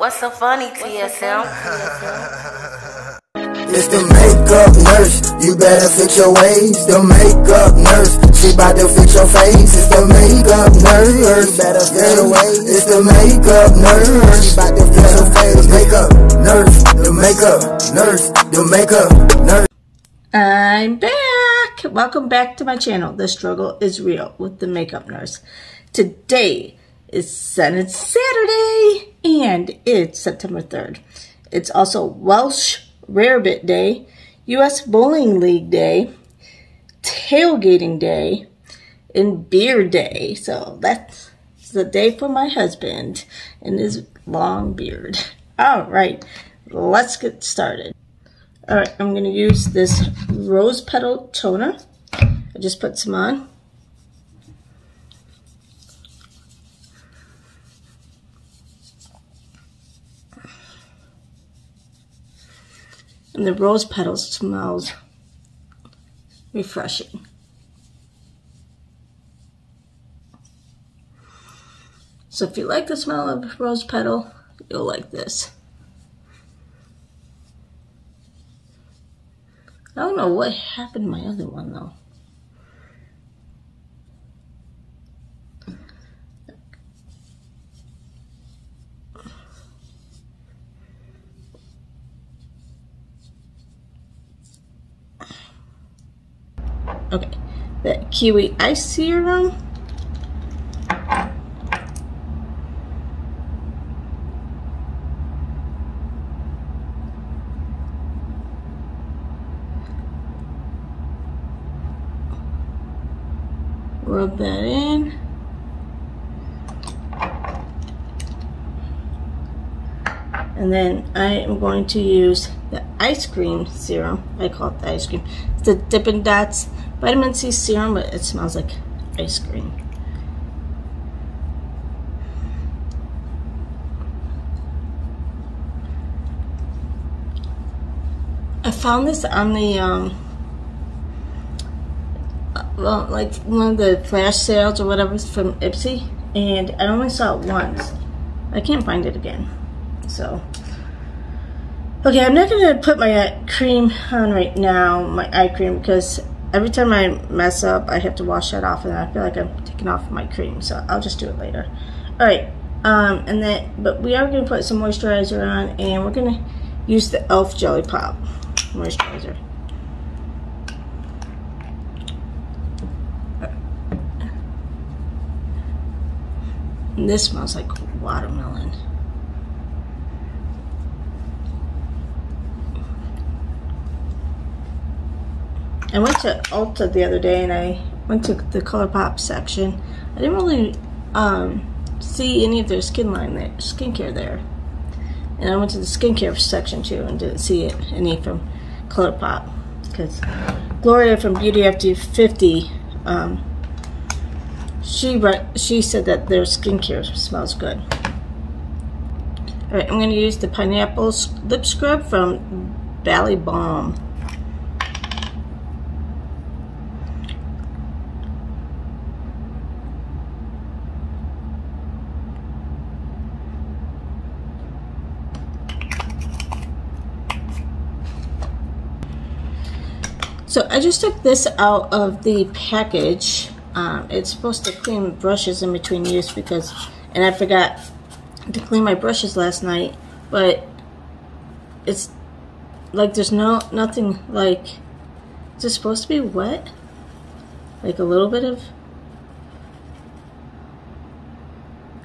What's so funny, TSM? It's the makeup nurse. You better fix your ways. The makeup nurse. She bout to fix your face. It's the makeup nurse. You better fix your ways. It's the makeup nurse. She bout to fix your face. Makeup nurse. The makeup nurse. The makeup nurse. I'm back. Welcome back to my channel. The struggle is real with the makeup nurse. Today is Scented Saturday and it's September 3rd. It's also Welsh Rarebit Day, U.S. Bowling League Day, Tailgating Day, and Beer Day. So that's the day for my husband and his long beard. All right, let's get started. All right, I'm going to use this rose petal toner. I just put some on. And the rose petals smells refreshing. So if you like the smell of rose petal, you'll like this. I don't know what happened to my other one though. Okay, the kiwi ice serum. Rub that in. And then I am going to use the ice cream serum. I call it the ice cream. It's the Dippin' Dots vitamin C serum, but it smells like ice cream. I found this on the um, well, like one of the flash sales or whatever from Ipsy, and I only saw it once. I can't find it again, so. Okay, I'm not to put my cream on right now, my eye cream, because every time I mess up, I have to wash that off, and I feel like I'm taking off my cream, so I'll just do it later. All right, um, and then, but we are going to put some moisturizer on, and we're going to use the e.l.f. Jelly Pop moisturizer. And this smells like watermelon. I went to Ulta the other day and I went to the ColourPop section. I didn't really um, see any of their skin line there, skincare there. And I went to the skincare section too and didn't see it any from ColourPop because Gloria from Beauty After 50 um, she she said that their skincare smells good. All right, I'm going to use the pineapple lip scrub from Bali Balm. So I just took this out of the package. Um, it's supposed to clean brushes in between use because, and I forgot to clean my brushes last night, but it's like there's no, nothing like, is it supposed to be wet? Like a little bit of,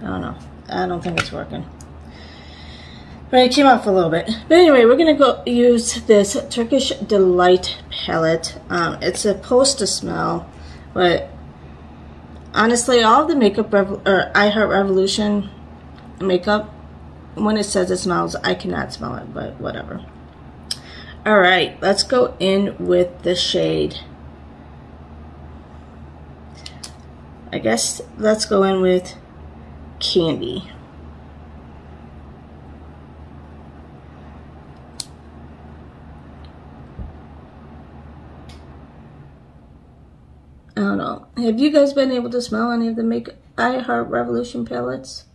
I don't know. I don't think it's working. But it came off a little bit. But anyway, we're to go use this Turkish Delight palette. Um, it's supposed to smell, but honestly, all the makeup, or I Heart Revolution makeup, when it says it smells, I cannot smell it, but whatever. All right, let's go in with the shade. I guess let's go in with Candy. I don't know. Have you guys been able to smell any of the Make I Heart Revolution palettes?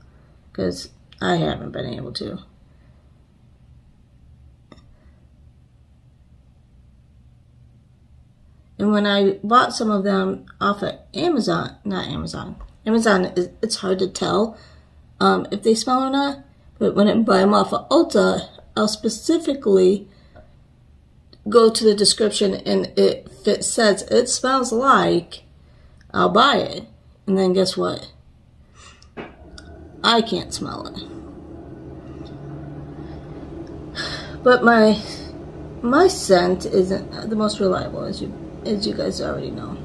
Because I haven't been able to. And when I bought some of them off of Amazon, not Amazon, Amazon, it's hard to tell um, if they smell or not. But when I buy them off of Ulta, I'll specifically go to the description and it, if it says it smells like, I'll buy it. And then guess what? I can't smell it. But my my scent isn't the most reliable as you as you guys already know.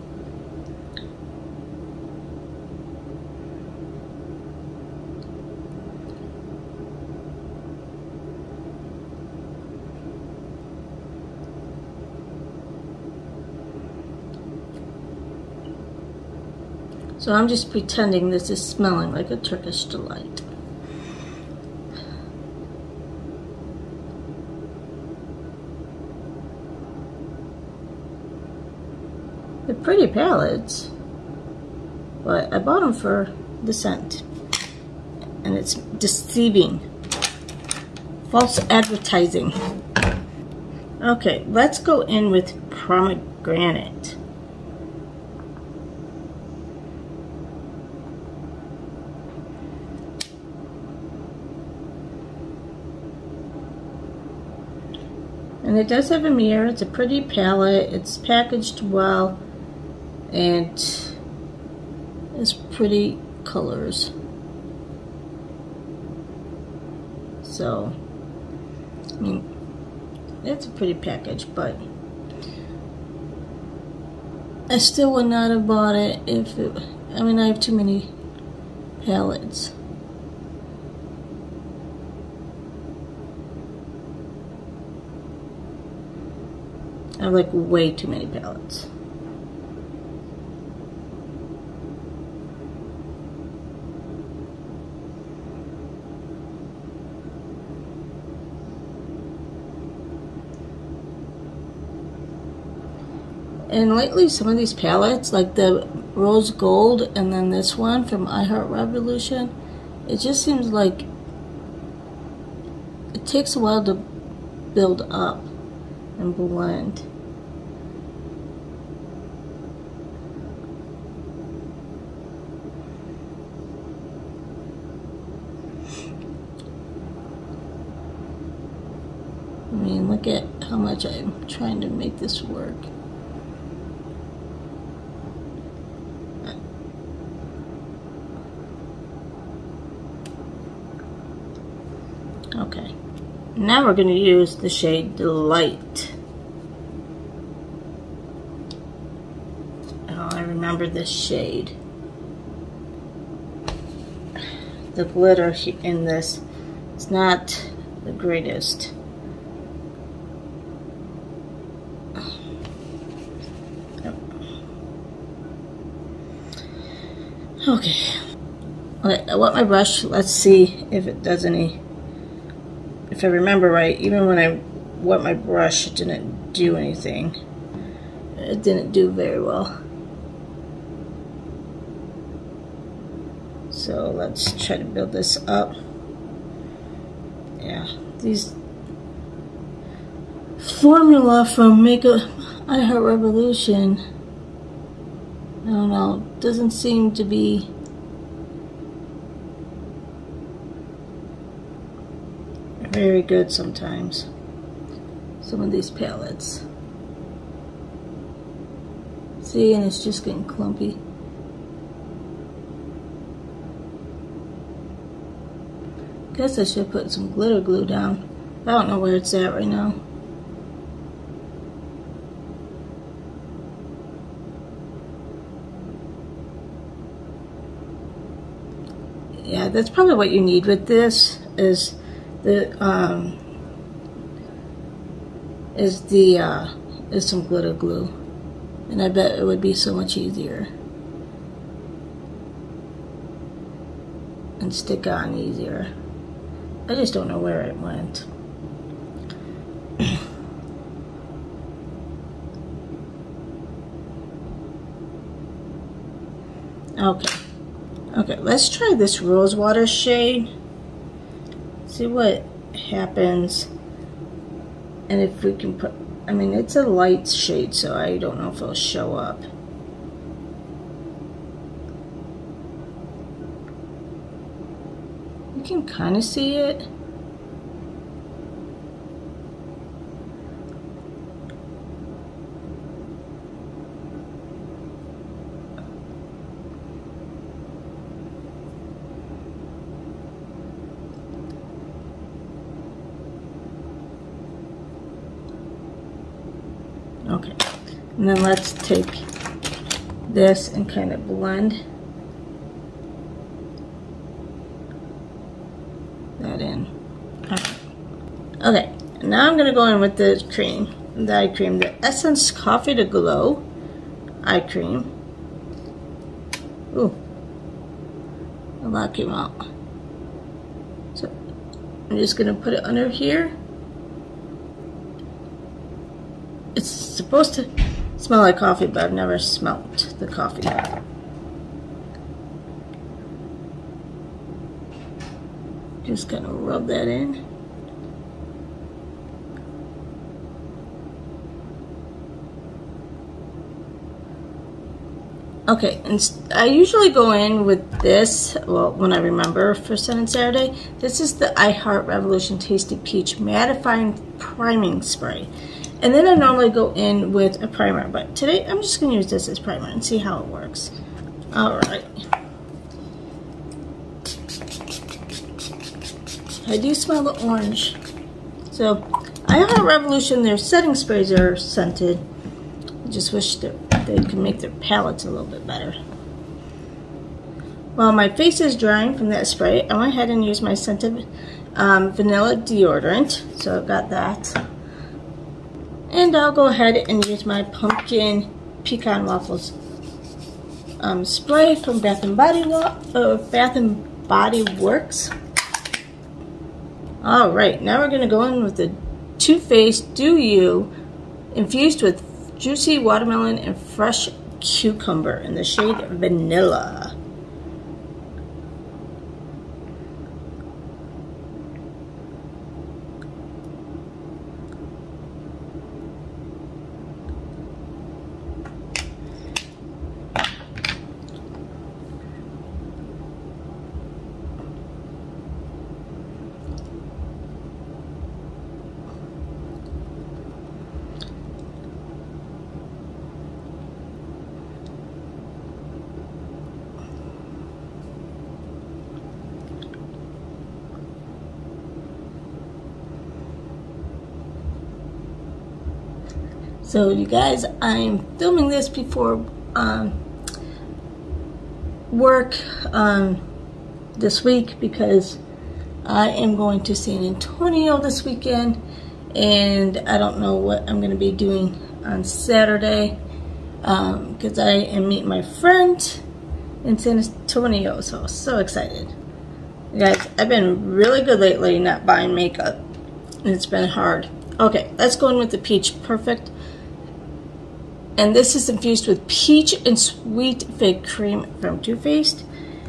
So I'm just pretending this is smelling like a Turkish delight. They're pretty palettes, but I bought them for the scent. And it's deceiving. False advertising. Okay, let's go in with pomegranate. And it does have a mirror. It's a pretty palette. It's packaged well. And it's pretty colors. So, I mean, it's a pretty package, but I still would not have bought it if it, I mean, I have too many palettes. I have like way too many palettes. And lately some of these palettes, like the rose gold and then this one from I Heart Revolution, it just seems like it takes a while to build up and blend. I mean, look at how much I'm trying to make this work. Okay. Now we're going to use the shade Delight. Oh, I remember this shade. The glitter in this is not the greatest. Okay. I want my brush. Let's see if it does any if I remember right, even when I wet my brush, it didn't do anything. It didn't do very well. So let's try to build this up. Yeah, these formula from Makeup I Heart Revolution, I don't know, doesn't seem to be very good sometimes. Some of these palettes. See, and it's just getting clumpy. Guess I should put some glitter glue down. I don't know where it's at right now. Yeah, that's probably what you need with this is the um, is the uh, is some glitter glue, and I bet it would be so much easier and stick on easier. I just don't know where it went. okay. Okay, let's try this Rosewater shade. see what happens. And if we can put I mean it's a light shade so I don't know if it'll show up. You can kind of see it Okay, and then let's take this and kind of blend that in. Okay, now I'm to go in with the cream, the eye cream, the Essence Coffee to Glow eye cream. Ooh, a lot came out. So I'm just to put it under here. It's supposed to smell like coffee, but I've never smelt the coffee. Just gonna rub that in. Okay, and I usually go in with this, well, when I remember for Sun Saturday. This is the I Heart Revolution Tasty Peach Mattifying Priming Spray. And then I normally go in with a primer, but today I'm just going to use this as primer and see how it works. Alright. I do smell the orange. So, I have a Revolution, their setting sprays are scented. I just wish that they could make their palettes a little bit better. While my face is drying from that spray, I went ahead and used my scented um, vanilla deodorant. So I've got that. And I'll go ahead and use my pumpkin pecan waffles um, spray from Bath and Body uh, Bath and Body Works. All right, now we're gonna go in with the Too Faced Dew You infused with juicy watermelon and fresh cucumber in the shade Vanilla. So you guys, I'm filming this before um, work um, this week because I am going to San Antonio this weekend and I don't know what I'm going to be doing on Saturday because um, I am meeting my friend in San Antonio so so excited. You guys, I've been really good lately not buying makeup and it's been hard. Okay, let's go in with the Peach Perfect and this is infused with peach and sweet fig cream from Too Faced.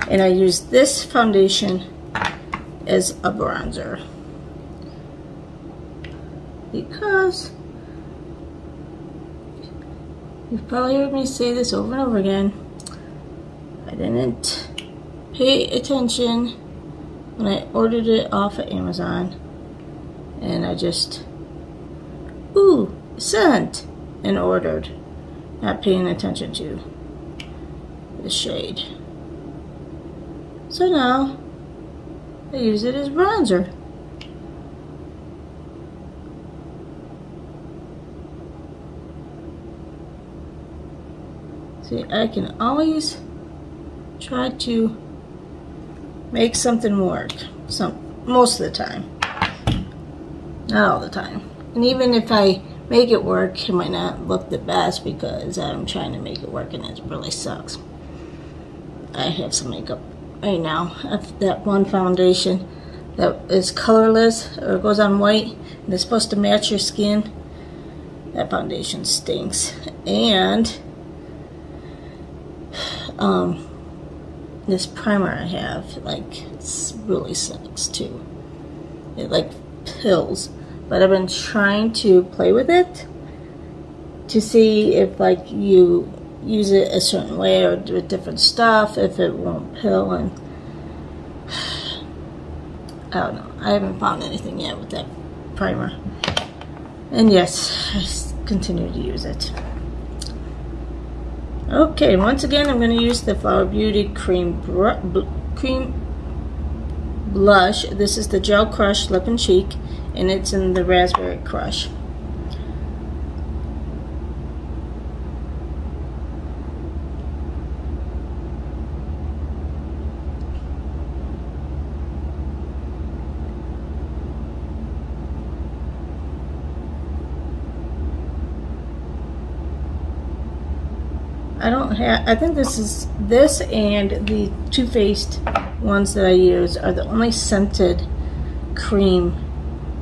And I use this foundation as a bronzer. Because you've probably heard me say this over and over again. I didn't pay attention when I ordered it off of Amazon. And I just, ooh, sent and ordered not paying attention to the shade. So now I use it as bronzer. See, I can always try to make something work. Some most of the time. Not all the time. And even if I make it work. It might not look the best because I'm trying to make it work and it really sucks. I have some makeup right now. that one foundation that is colorless or goes on white and it's supposed to match your skin. That foundation stinks. And um, this primer I have, like, really sucks too. it like pills. But I've been trying to play with it to see if like you use it a certain way or do it different stuff, if it won't pill and I don't know. I haven't found anything yet with that primer. And yes, I continue to use it. Okay, once again, I'm going to use the Flower Beauty Cream Cream Blush. This is the Gel Crush Lip and Cheek, and it's in the Raspberry Crush. I think this is, this and the Too Faced ones that I use are the only scented cream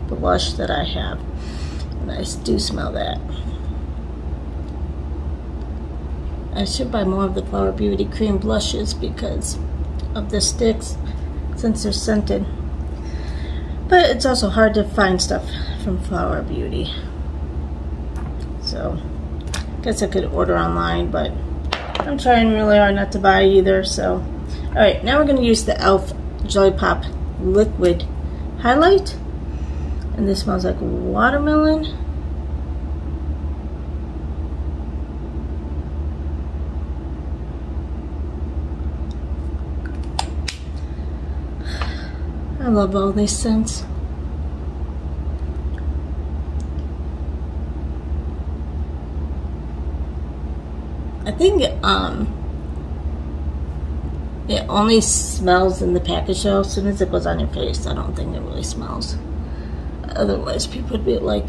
blush that I have. And I do smell that. I should buy more of the Flower Beauty cream blushes because of the sticks since they're scented. But it's also hard to find stuff from Flower Beauty. So, guess I could order online, but I'm trying really hard not to buy either, so. Alright, now we're going to use the e.l.f. Jelly Pop Liquid Highlight. And this smells like watermelon. I love all these scents. I think um, it only smells in the package though. As soon as it goes on your face, I don't think it really smells. Otherwise, people would be like,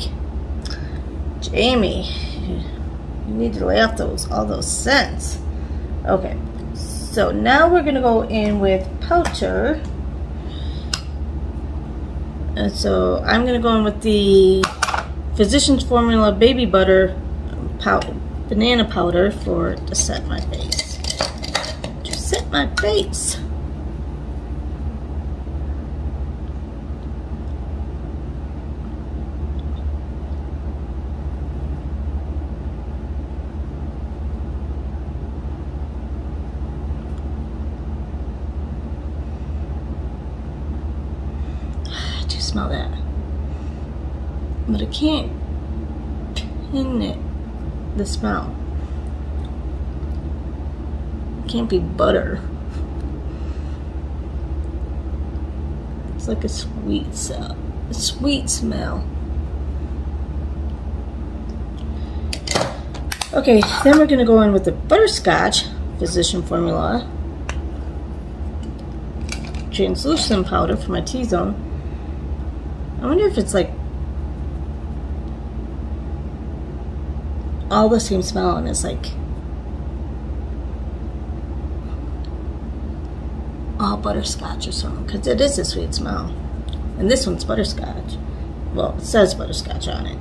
Jamie, you need to lay off those all those scents. Okay, so now we're gonna go in with Pouter. And so I'm gonna go in with the Physicians Formula Baby Butter powder banana powder for to set my face. To set my face. I do smell that. But I can't pin it the smell. It can't be butter. It's like a sweet, uh, a sweet smell. Okay, then we're gonna go in with the butterscotch physician formula translucent powder for my T-zone. I wonder if it's like all the same smell and it's like all butterscotch or something because it is a sweet smell. And this one's butterscotch. Well it says butterscotch on it.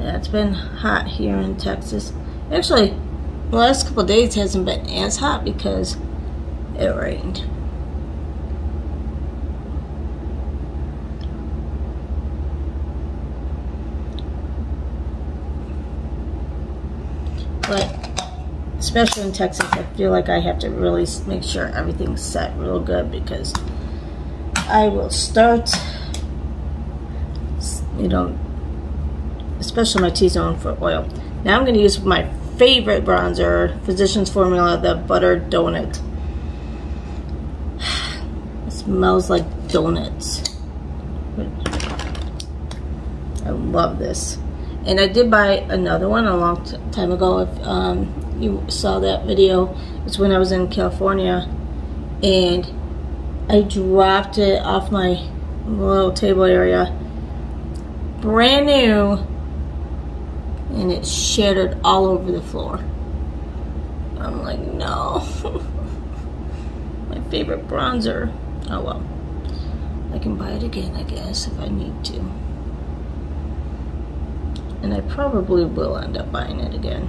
Yeah it's been hot here in Texas. Actually the last couple days hasn't been as hot because it rained but especially in Texas, I feel like I have to really make sure everything's set real good because I will start, you know, especially my T-zone for oil. Now I'm going to use my favorite bronzer, Physicians Formula, the Butter Donut. It smells like donuts. I love this. And I did buy another one a long time ago. If um, you saw that video, it's when I was in California. And I dropped it off my little table area. Brand new. And it shattered all over the floor. I'm like, no. my favorite bronzer. Oh well. I can buy it again, I guess, if I need to and I probably will end up buying it again.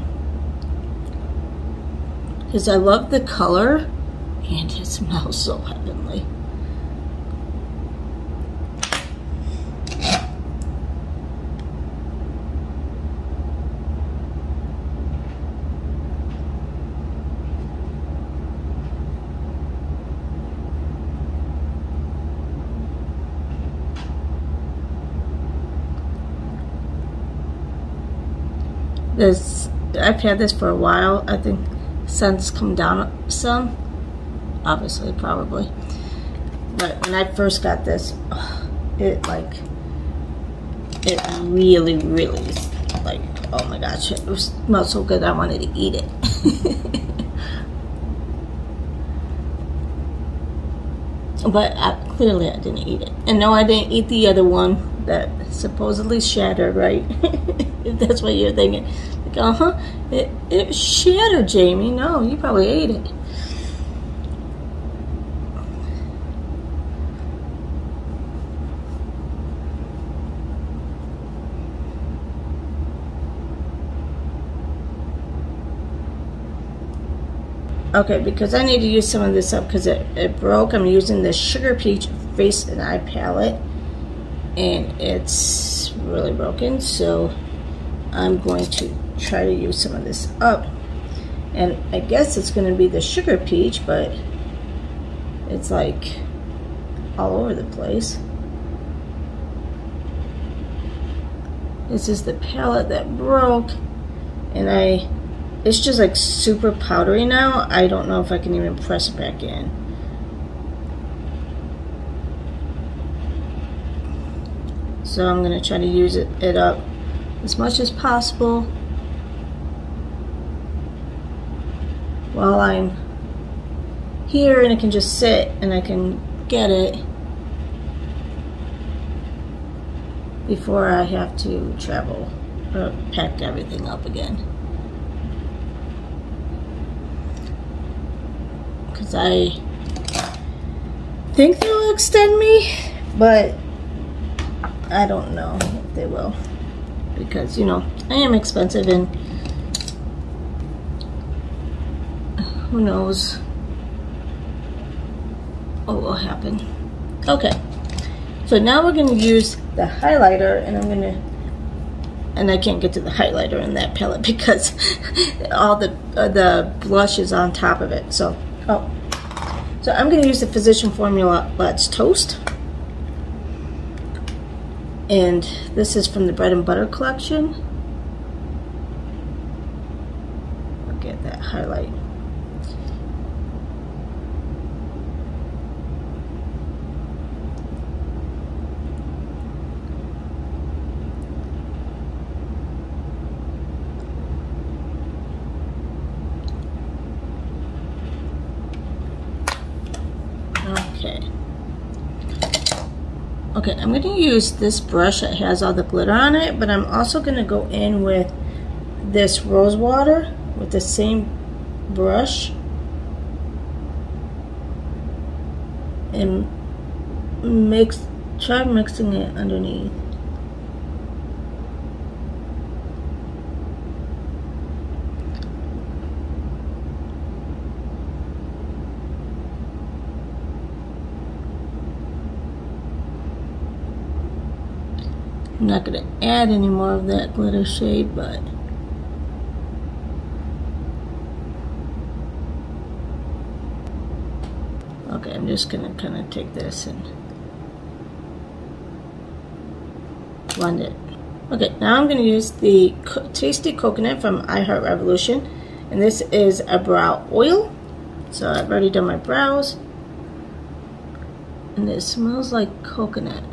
because I love the color and it smells so heavenly. This I've had this for a while. I think since come down some, obviously probably. But when I first got this, it like it really, really like oh my gosh, it was, smelled so good. I wanted to eat it. but I, clearly I didn't eat it. And no, I didn't eat the other one that supposedly shattered, right? if that's what you're thinking. Like, uh huh, it, it shattered, Jamie. No, you probably ate it. Okay, because I need to use some of this up because it, it broke. I'm using the Sugar Peach Face and Eye Palette and it's really broken so I'm going to try to use some of this up. And I guess it's going to be the sugar peach but it's like all over the place. This is the palette that broke and I it's just like super powdery now. I don't know if I can even press it back in. So I'm going to try to use it, it up as much as possible while I'm here and it can just sit and I can get it before I have to travel or pack everything up again. Because I think they'll extend me but I don't know if they will. Because you know I am expensive and who knows what will happen. Okay. So now we're going to use the highlighter and I'm going to and I can't get to the highlighter in that palette because all the uh, the blush is on top of it. So oh. So I'm going to use the Physician Formula Let's Toast. And this is from the bread and butter collection look at that highlight Okay, I'm going to use this brush that has all the glitter on it, but I'm also going to go in with this rose water with the same brush and mix, try mixing it underneath. I'm not going to add any more of that glitter shade, but okay, I'm just going to kind of take this and blend it. Okay, now I'm going to use the Tasty Coconut from I Heart Revolution, and this is a brow oil. So I've already done my brows, and it smells like coconut.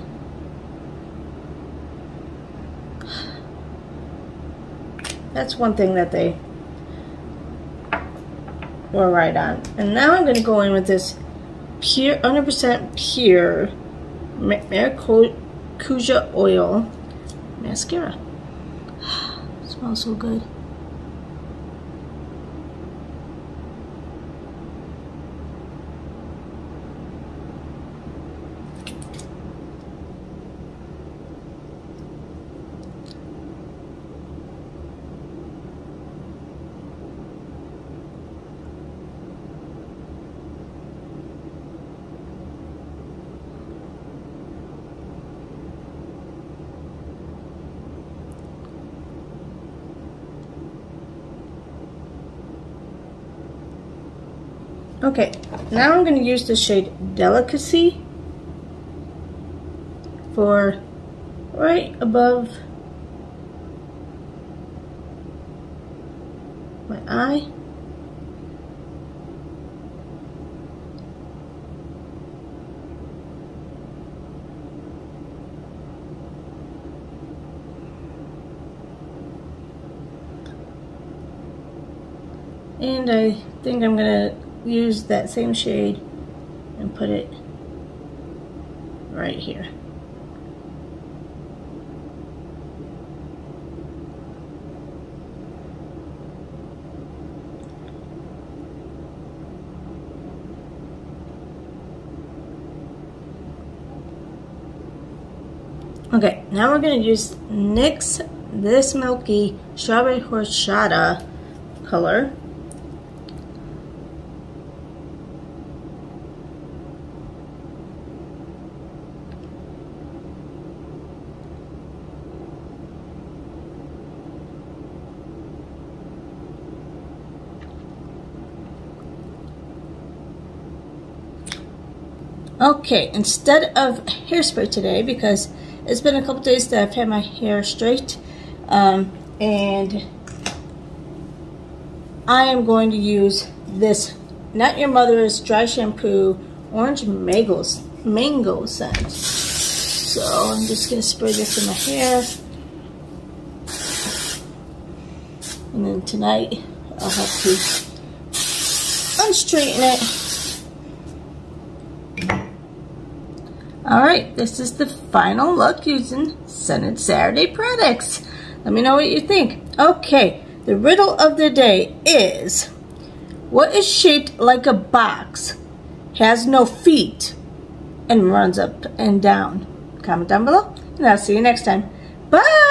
That's one thing that they were right on. And now I'm going to go in with this pure, 100% pure Maracuja oil mascara. It smells so good. Okay, now I'm going to use the shade Delicacy for right above my eye. And I think I'm going to use that same shade and put it right here. Okay, now we're going to use NYX This Milky Strawberry Horchata color Okay, instead of hairspray today, because it's been a couple days that I've had my hair straight, um, and I am going to use this Not Your Mother's Dry Shampoo Orange Mango, mango scent. So I'm just going to spray this in my hair. And then tonight I'll have to unstraighten it Alright, this is the final look using Scented Saturday products. Let me know what you think. Okay, the riddle of the day is, what is shaped like a box, has no feet, and runs up and down? Comment down below, and I'll see you next time. Bye!